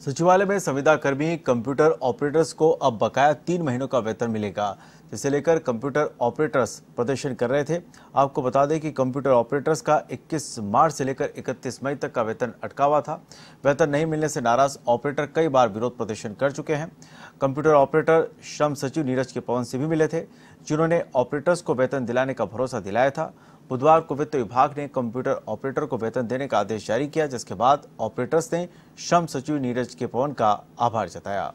सचिवालय में संविदा कर्मी कंप्यूटर ऑपरेटर्स को अब बकाया तीन महीनों का वेतन मिलेगा, जिसे लेकर कंप्यूटर ऑपरेटर्स प्रदर्शन कर रहे थे। आपको बता दें कि कंप्यूटर ऑपरेटर्स का 21 मार्च से लेकर 31 मई तक का वेतन अटका हुआ था। वेतन नहीं मिलने से नाराज़ ऑपरेटर कई बार विरोध प्रदर्शन कर चुके हैं। कंप्यूटर ऑपरेटर श्रम सचिव नीरज के पवन से भी मिले थे, जिन्होंने ऑपरेटर्स को वेतन दिलाने का भरोसा दिलाया था। बुधवार को वित्त विभाग ने कंप्यूटर ऑपरेटर को वेतन देने का आदेश जारी किया, जिसके बाद ऑपरेटर्स ने श्रम सचिव नीरज के पवन का आभार जताया।